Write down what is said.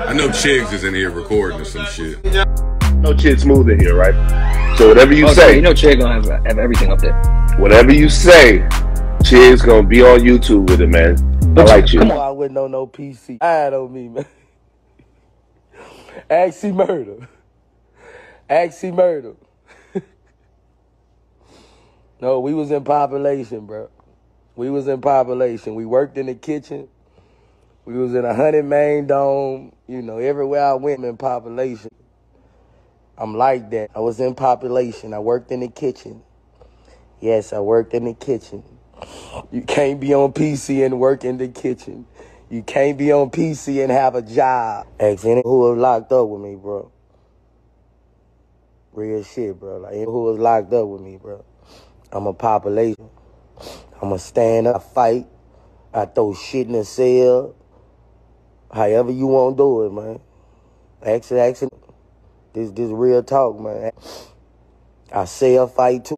I know Chigs is in here recording or some shit. No shit smooth in here, right? So whatever you Oh, so say, you know, Chig gonna have, have everything up there. whatever you say, Chig's gonna be on YouTube with it, man. I like you. Come on. I wouldn't on no PC. I don't mean man. Axie murder. Axie murder. no, we was in population, bro. We was in population. We worked in the kitchen. We was in a hundred main dome. You know, everywhere I went in population. I'm like that. I was in population. I worked in the kitchen. Yes, I worked in the kitchen. You can't be on PC and work in the kitchen. You can't be on PC and have a job. Ask any who was locked up with me, bro. Real shit, bro. Like who was locked up with me, bro. I'm a population. I'm a stand up, fight. I throw shit in the cell. However you want to do it, man. Action, action. This, this real talk, man. I sell fight too.